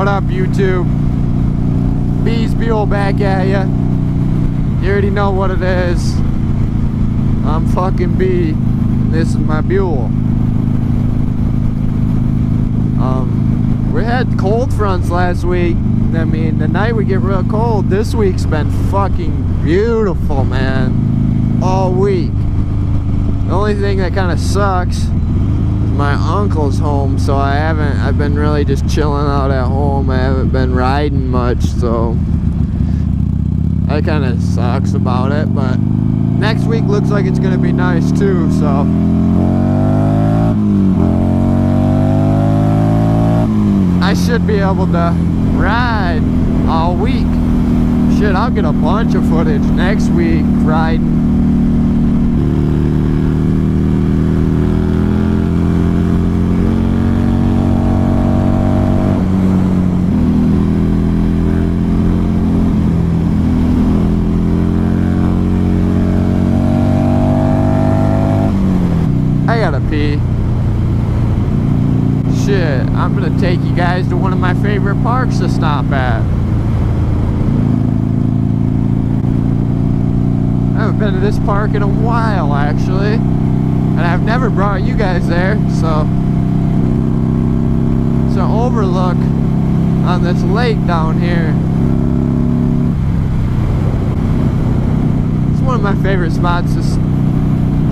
What up, YouTube? B's Buell back at ya. You already know what it is. I'm fucking B. This is my Buell. Um, we had cold fronts last week. I mean, the night we get real cold. This week's been fucking beautiful, man. All week. The only thing that kind of sucks my uncle's home, so I haven't. I've been really just chilling out at home. I haven't been riding much, so that kind of sucks about it. But next week looks like it's gonna be nice too. So. I should be able to ride all week. Shit, I'll get a bunch of footage next week riding. I gotta pee. I'm gonna take you guys to one of my favorite parks to stop at. I haven't been to this park in a while, actually. And I've never brought you guys there, so. It's an overlook on this lake down here. It's one of my favorite spots to,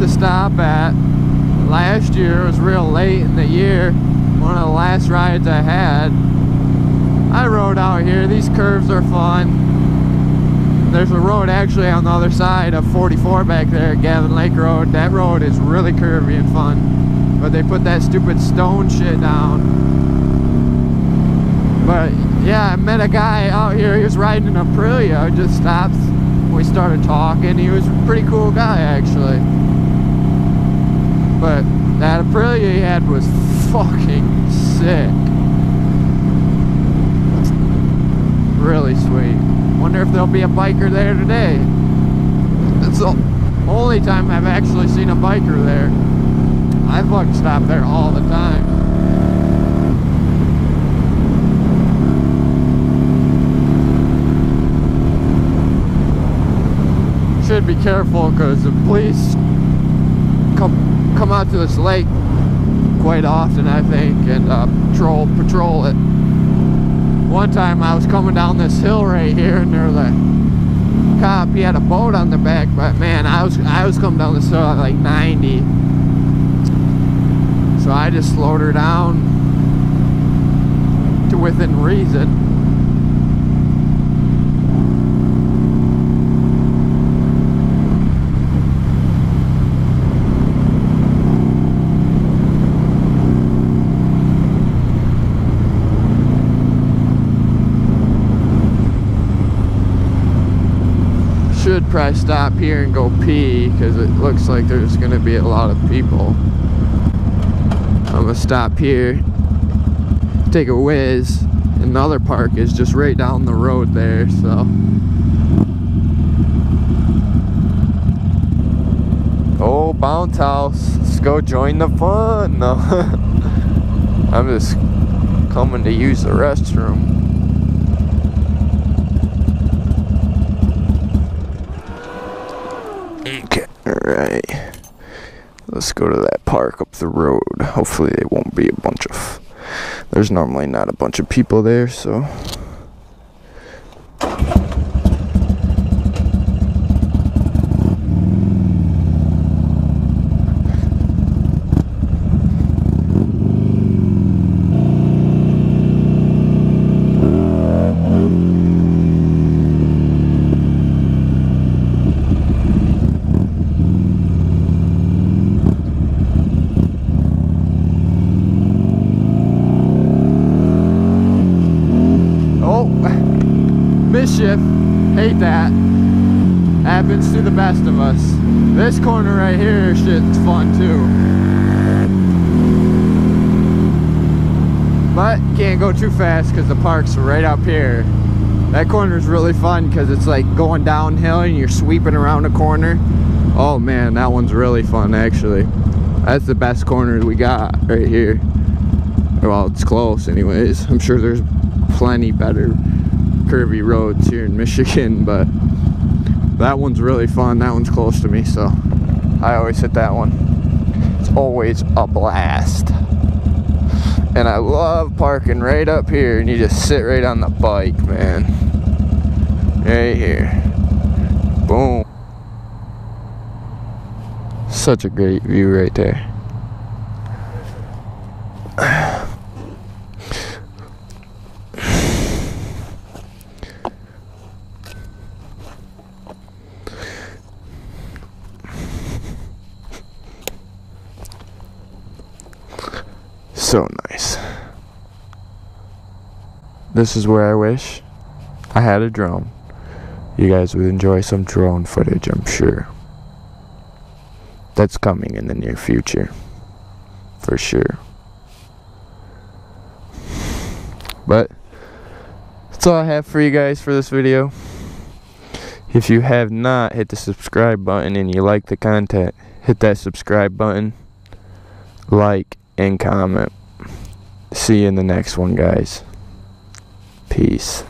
to stop at. Last year, it was real late in the year one of the last rides I had. I rode out here. These curves are fun. There's a road actually on the other side of 44 back there, Gavin Lake Road. That road is really curvy and fun. But they put that stupid stone shit down. But yeah, I met a guy out here. He was riding an Aprilia. I just stopped. We started talking. He was a pretty cool guy actually. But that Aprilia he had was fucking sick. Really sweet. Wonder if there'll be a biker there today. It's the only time I've actually seen a biker there. I fucking stop there all the time. Should be careful because the police come come out to this lake quite often, I think, and uh, patrol patrol it. One time I was coming down this hill right here, and there a cop. He had a boat on the back, but man, I was I was coming down this hill at like 90, so I just slowed her down to within reason. should probably stop here and go pee because it looks like there's gonna be a lot of people. I'm gonna stop here, take a whiz. Another park is just right down the road there, so. Oh, bounce house. Let's go join the fun. No. I'm just coming to use the restroom. Let's go to that park up the road. Hopefully, there won't be a bunch of. There's normally not a bunch of people there, so. Oh, mischief. Hate that. Happens to the best of us. This corner right here, shit's fun too. But can't go too fast because the park's right up here. That corner is really fun because it's like going downhill and you're sweeping around a corner. Oh man, that one's really fun actually. That's the best corner we got right here. Well, it's close anyways. I'm sure there's plenty better curvy roads here in Michigan, but that one's really fun. That one's close to me, so I always hit that one. It's always a blast. And I love parking right up here and you just sit right on the bike, man. Right here. Boom. Such a great view right there. So nice. This is where I wish I had a drone. You guys would enjoy some drone footage, I'm sure. That's coming in the near future. For sure. But that's all I have for you guys for this video. If you have not hit the subscribe button and you like the content, hit that subscribe button, like, and comment. See you in the next one, guys. Peace.